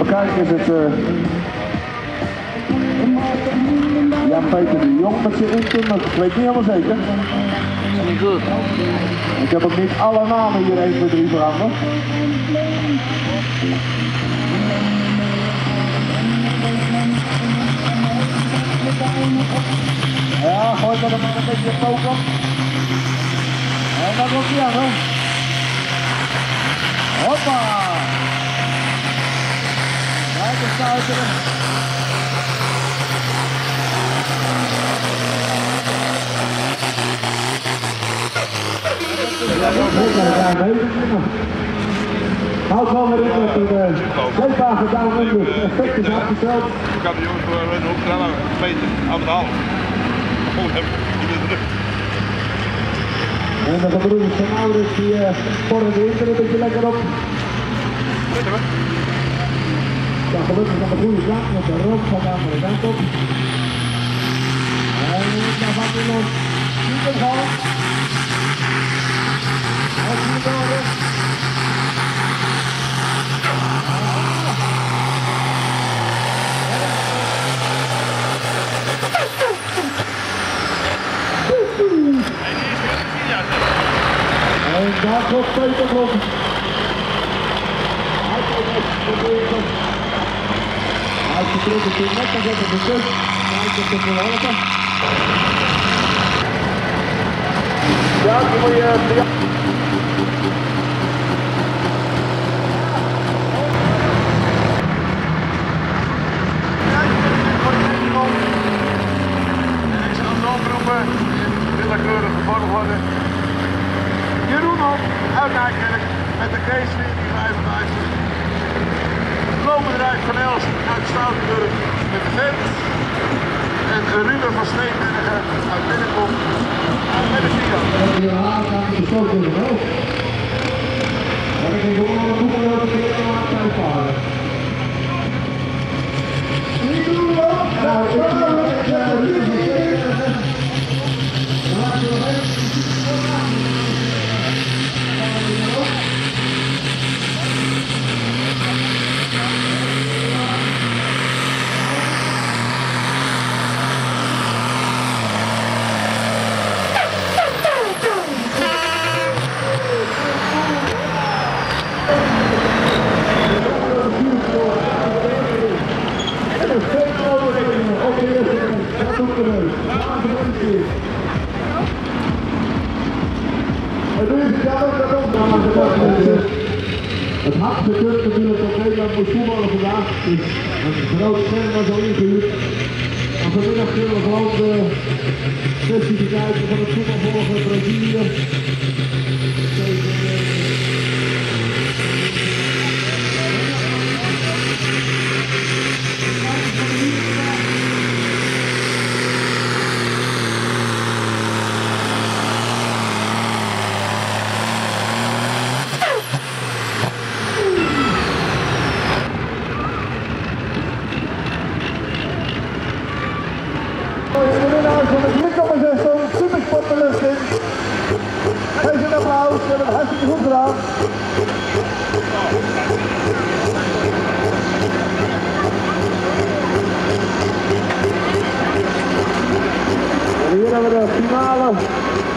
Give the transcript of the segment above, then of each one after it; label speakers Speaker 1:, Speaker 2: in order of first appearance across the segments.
Speaker 1: even kijken, is het uh, Jan-Peter de Jong met zijn maar ik weet niet helemaal zeker.
Speaker 2: Niet goed.
Speaker 1: Ik heb ook niet alle namen hier 1, 2, 3 veranderd. Ja, gooi er maar een beetje op. En dat wordt hij aan, Hoppa! Kijk eens stuiteren. Houd wel weer in met een zeepwagen down under. Effect is afgesteld.
Speaker 3: Ik had de jongens voor een hoek sneller meter aan het halen. Oh, heb ik de lucht.
Speaker 1: En de gebroeders van Maurits die uh, sporren de winter een beetje lekker op. Gelukkig aan de goede kant, want de rook van de andere kant op. En dan gaat hij nog super gaan. Als hij door En daar komt Peter Blom. Uitgetrokken toen net nog even de kust. Hij komt er voor helpen. Ja, die moet je...
Speaker 3: Ik zal hem oproepen. Willekeurig gevangen worden. Jeroen op, uit Nijkerk met de Kees 1455. Loonbedrijf van Elst uit Stoutenburg met de vent. En Ruben van Steenbergen uit Binnenkom. Met de
Speaker 1: ik gewoon een Het had gekund natuurlijk dat Nederland moest voetballen vandaag. Dus een groot scherm was al ingehuurd. Maar vanmiddag kunnen we gewoon de festiviteiten van het voetbal volgen Brazilië.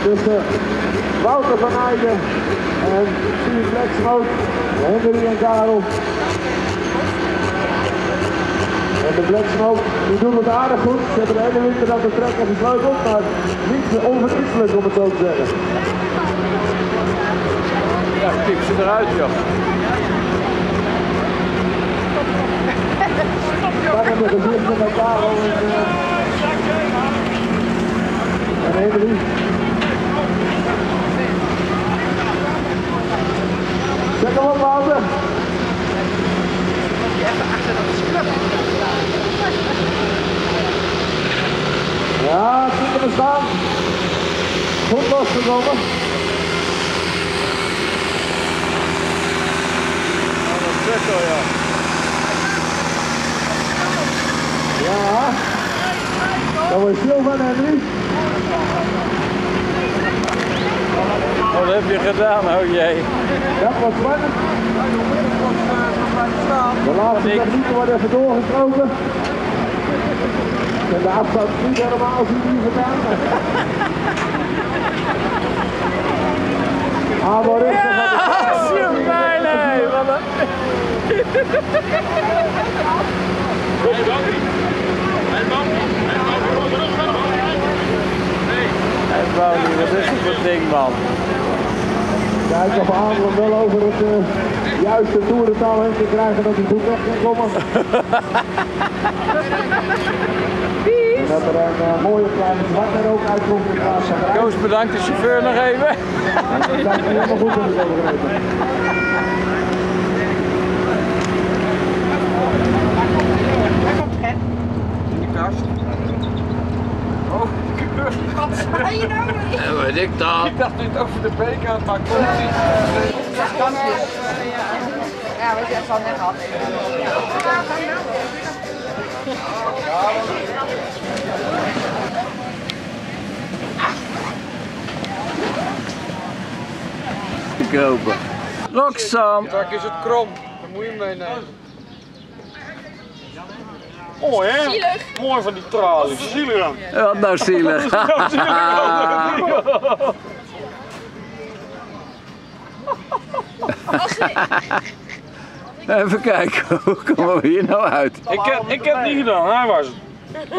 Speaker 1: Tussen Wouter van Eyden en Steve Blacksmoke, Henry en Karel. En de Black Smoke, die doen het aardig goed. Ze hebben de hele winter aan de trekken gesleuteld, maar niet onverdienstelijk om het zo te zeggen.
Speaker 2: Ja, kijk ze eruit, joh.
Speaker 1: Spannende gezichten met Karel en, uh, en Henry. Zeg hem op, Wouter. Ja, het ziet er staan. Goed losgekomen.
Speaker 2: Zeker, ja.
Speaker 1: Ja. Dat was Silvan Henry.
Speaker 2: Oh, Wat heb je gedaan, oh jee.
Speaker 1: Dat was spannend. De laatste technieken worden even doorgesproken. En de afstand is niet helemaal zo hier gedaan. Ah, maar rustig.
Speaker 2: Ah, je bijna. Wat een... Hey Bonnie, wat is dit voor ding man?
Speaker 1: Kijk of Adel wel over het uh, juiste toerental heen te krijgen dat hij goed weg kan komen. En dat er een uh, mooie kleine zwarte rook uitkomt in plaats van grijs.
Speaker 2: Koos, bedankt de chauffeur nog even.
Speaker 1: Dat niet helemaal goed in het overgeven.
Speaker 4: Wat je nou niet?
Speaker 2: Weet ik dat.
Speaker 3: Ik dacht dit over de beker, maar komt niet.
Speaker 4: Ja, weet je, dat zal net altijd.
Speaker 2: Kopen. Roxanne.
Speaker 3: Straks is het krom, dan moet je hem meenemen. Mooi hè?
Speaker 4: Zielig.
Speaker 3: Mooi van die tralies. Zielig dan.
Speaker 2: Wat nou zielig. Even kijken, hoe komen we hier nou uit?
Speaker 3: Ik heb, ik heb het niet gedaan, hij was het.